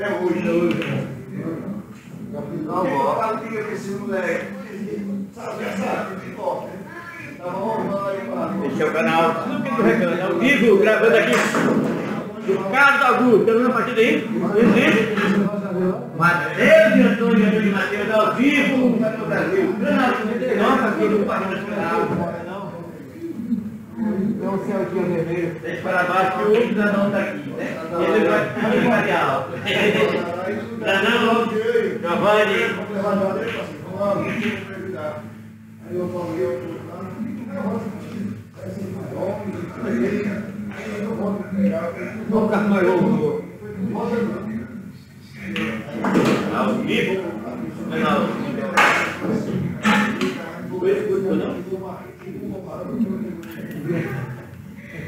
É hoje. Capital, ó. Fala que esse moleque. Sabe, sabe, top, né? Rolando aí pra Esse é o canal Recanto, ao vivo, gravando aqui do Carlos Augusto. Estamos na partida aí? Existe? Mateus e Antônio Antônio de Mateus, ao vivo para o Brasil. Canal 39, aqui do Partido Nacional. É o céu aqui, o vermelho. Deixa para baixo que o outro Danão está aqui? Ele vai ficar radial. Danão, Giovanni. Aí eu falei, eu Vou ficar mais louco. Ao vivo. Canal.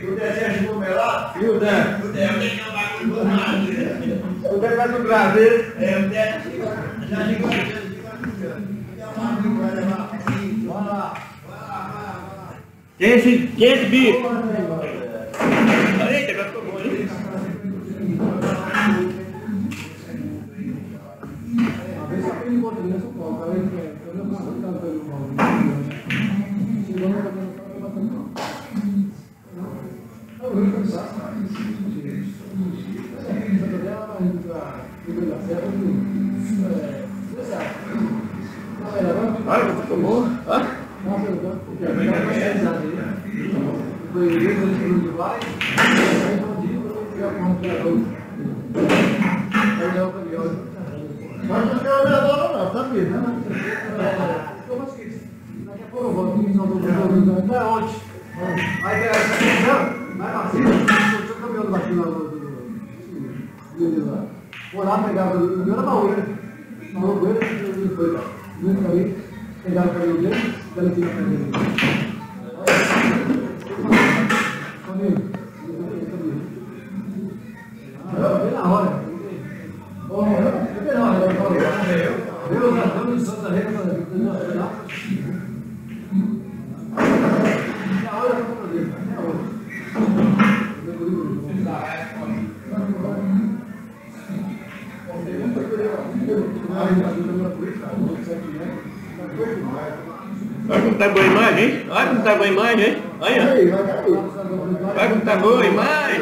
O desejo do melhor. E o Dan? O desejo é uma coisa mais. O Vai Brasil. É, o desejo já chegou. Vai levar. Vai lá. Quem é esse, quem é esse bicho? Eita, agora ficou bom, hein? A vez Aí eu falei, olha, Mas não quero levar, não, tá vendo? Como assim? Daqui a pouco eu volto, me soltou o jogo, até ontem. Aí era essa questão, mas assim, eu tinha o cabelo do baixinho lá do. Vou lá, pegava o meu era baú, né? Baú ele, foi lá. Muito caminho, pegava o cabelo dele, dela tinha o cabelo dele. Olha como tá boa a imagem, hein? Olha como tá boa a imagem, hein? Olha. Olha como tá boa a imagem.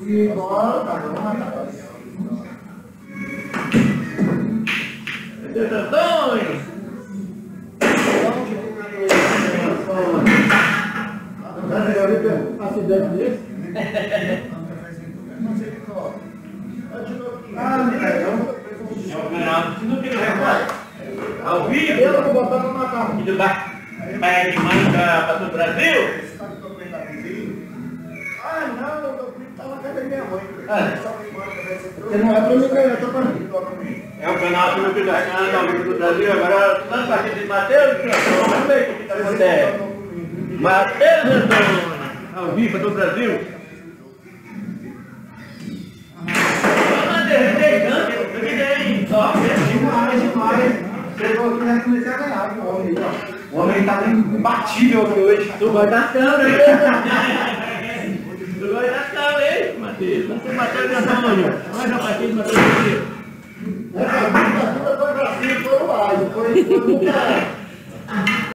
E agora, tá bom, Seu Antônio. Acidente desse? Ah, legal. É o canal do Recanto. Ao vivo. Eu vou botar pra matar. Aqui do bairro. Bairro de Mãe para todo o Brasil. Ah, não, meu filho tá na casa da minha mãe. Porque não é pra mim ganhar, tá pra mim. É o canal do Recanto, ao vivo do Brasil. Agora, na partida de e Antônio. Vamos ver o que está acontecendo. Mateus e Antônio. Ao vivo para todo o Brasil. Demais, demais. Chegou aqui, já comecei a ganhar o homem. O homem tá imbatível aqui hoje. Tu vai dar câmera, hein? Tu vai dar câmera, hein, Matheus? Você Matheus e Antônio. Olha a partida Matheus e Matheus. Essa vida foi pra cima, foi o ar, foi o.